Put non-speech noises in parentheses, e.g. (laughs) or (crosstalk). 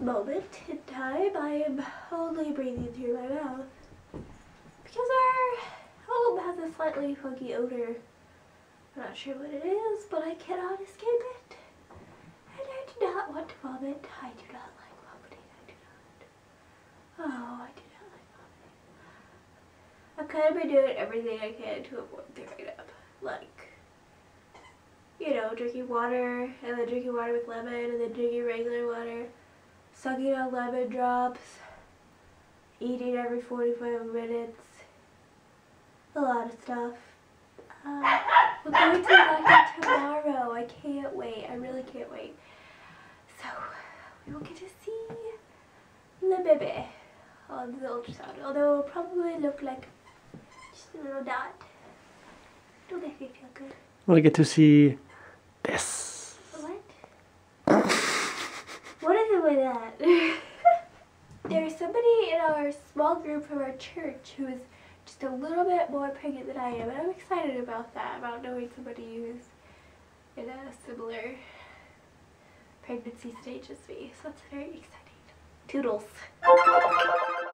moment in time, I am only breathing through my mouth because our home has a slightly funky odor. I'm not sure what it is, but I cannot escape it. And I do not want to vomit. I do not like vomiting. I do not. Oh, I do not like vomiting. I've kind of been doing everything I can to avoid throwing up. Like, you know, drinking water, and then drinking water with lemon, and then drinking regular water, sucking on lemon drops, eating every 45 minutes, a lot of stuff. Uh, we're going to Lucky tomorrow. I can't wait. I really can't wait. So, we will get to see the baby on the ultrasound. Although it will probably look like just a little dot. Don't make me feel good. We'll get to see this. What? what is it that? (laughs) There's somebody in our small group from our church who is just a little bit more pregnant than I am, and I'm excited about that, about knowing somebody who's in a similar pregnancy stage as me, so that's very exciting. Toodles.